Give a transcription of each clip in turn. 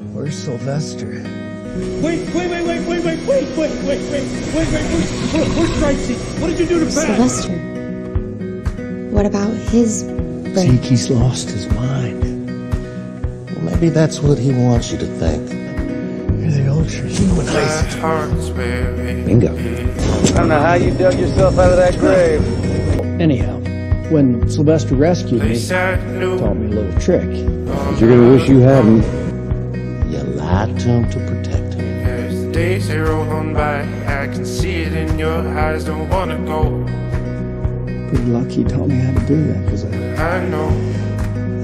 Where's Sylvester? Wait, wait, wait, wait, wait, wait, wait, wait, wait, wait, wait, wait, wait, wait, where's Stripesy? What did you do to Pat? Sylvester. What about his brain? Think he's lost his mind. Well, maybe that's what he wants you to think. You're the Ultra-Humanite. Bingo. I don't know how you dug yourself out of that grave. Anyhow, when Sylvester rescued me, taught me a little trick. You're gonna wish you hadn't. You lied to him to protect him. As the days they roll on by, I can see it in your eyes. Don't wanna go. Pretty lucky he taught me how to do that, because I I know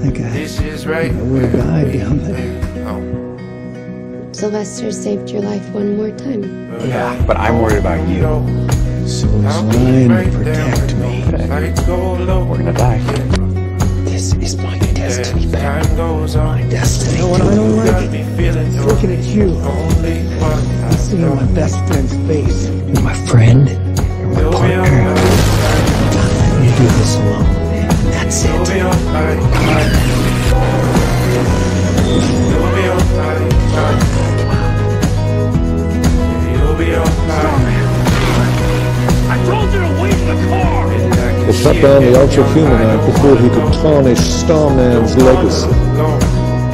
think I, this is right. I would have died down there. Oh, Sylvester saved your life one more time. Yeah, but I'm worried about you. So he's lying to protect me. Like go low. We're gonna die. This is my destiny, Ben. time goes on, My destiny. You, only one. I seeing my best friend's face. You're my friend. You're my You'll be partner. alright. Not letting you do this alone. That's it. be alright. You'll be alright. You'll be alright. We'll shut down the Ultra Human Act before he could tarnish Starman's legacy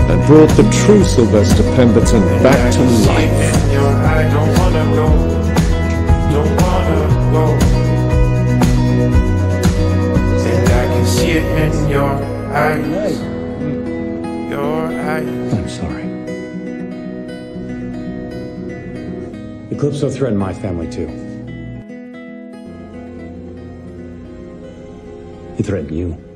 and brought the true Sylvester Pemberton back to life. Eyes. Your. I'm sorry. The threatened my family too. He threatened you.